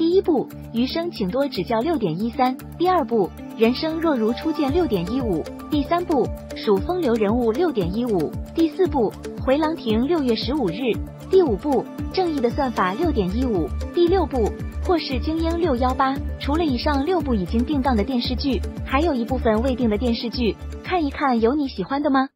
第一部《余生，请多指教》六点一三，第二部《人生若如初见》六点一五，第三部《数风流人物》六点一五，第四部《回廊亭》六月十五日，第五部《正义的算法》六点一五，第六部《破事精英》六幺八。除了以上六部已经定档的电视剧，还有一部分未定的电视剧，看一看有你喜欢的吗？